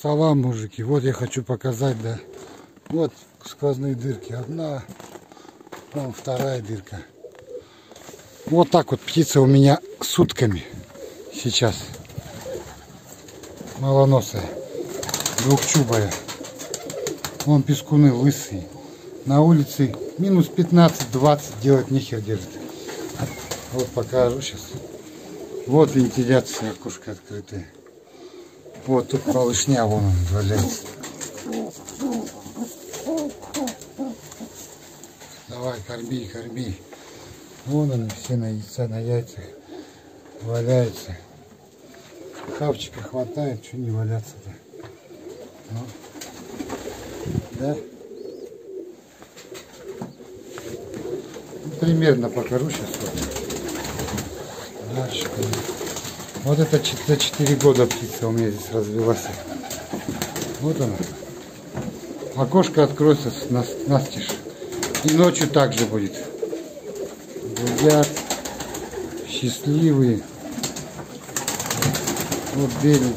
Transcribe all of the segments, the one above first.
Салам, мужики. Вот я хочу показать, да. Вот сквозные дырки. Одна, вон вторая дырка. Вот так вот птица у меня сутками сейчас. Малоносая. Двухчубая. Вон пескуны лысые. На улице минус 15-20 делать нехер держит. Вот покажу сейчас. Вот вентиляция, окошко открытое. Вот тут малышня вон он валяется. Давай, корми, корми. Вон они все на яйца, на яйцах валяются. Хавчика хватает, что не валяться-то. Ну. Да? Примерно покажу сейчас. Дальше, вот это за 4 года птица у меня здесь развелась. Вот она. Окошко откроется нас, настежь. И ночью также будет. Гудят. Счастливые. Вот беленькие.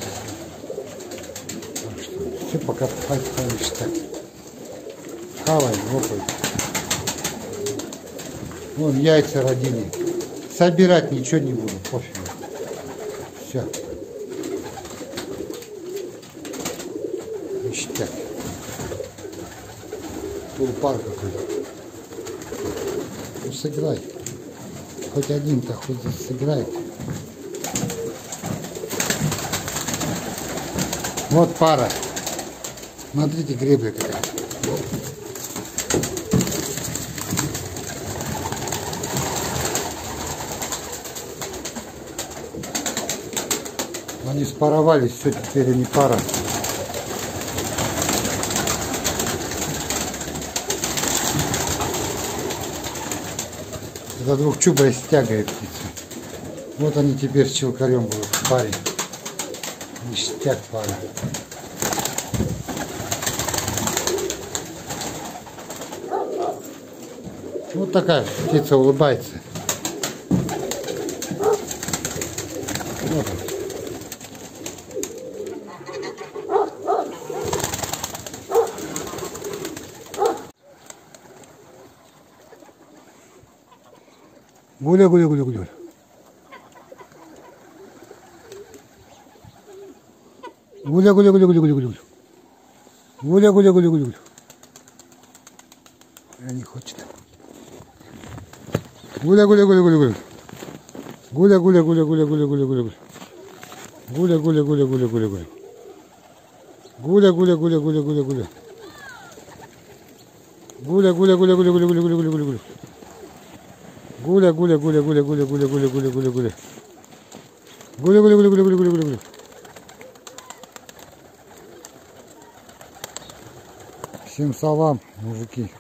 Так что все пока пахаешь так. Хавай, лопай. Вон яйца родили. Собирать ничего не буду, пофиг. Все. Ништяк. Полупар какой-то. Ну сыграй. Хоть один-то хоть сыграет. Вот пара. Смотрите, гребля какая. Они спаровались, все, теперь они пара. Это двухчубая стягает птица. Вот они теперь с челкарем будут в паре. Ништяк пара. Вот такая птица улыбается. Вот Гуля, гуля, гуля, гуля. Гуля, гуля, гуля, гуля, гуля, гуля. Гуля, гуля, гуля, гуля, гуля. Я не хочет. Гуля, гуля, гуля, гуля, гуля. Гуля, гуля, гуля, гуля, гуля, гуля, гуля, гуля. Гуля, гуля, гуля, гуля, гуля, гуля. Гуля, гуля, гуля, гуля, гуля, гуля. Гуля, гуля, гуля, гуля, гуля, гуля, гуля, гуля, гуля, гуля. Гуля, гуля, гуля, гуля, гуля, гуля, гуля, гуля, гуля, гуля. Гуля, гуля, гуля, гуля, гуля, гуля, гуля, гуля. Всем салам, мужики.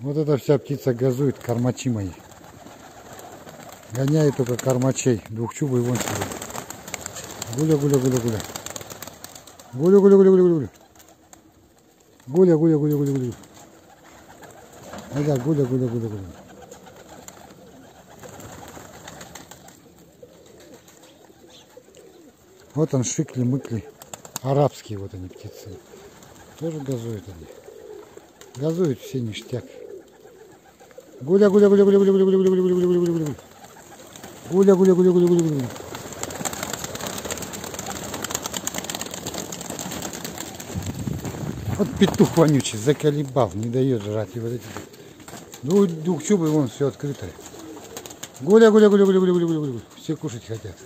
Вот эта вся птица газует, кормачи мои. Гоняет только кормачей. Двухчубый вон сюда. Гуля, гуля, гуля, гуля. Гуля, гуля, гуля, гуля, гуля. Гуля, гуля, гуля, гуля, гуля. Ну да, гуля, гуля, гуля, гуля. Вот он шикли-мыкли. Арабские вот они птицы. Тоже газуют они. Газуют все ништяк. Гуля, гуля, гуля, гуля, гуля, гуля, гуля, гуля, гуля, гуля, гуля, гуля, гуля. Гуля, гуля, гуля, гуля, гуля, гуля. Вот петух вонючий, заколебал, не дает жрать. И вот эти ну, двухчубы, вон все открытое. Гуля, гуля, гуля, гуля, гуля, гуля, гуля, гуля. Все кушать хотят.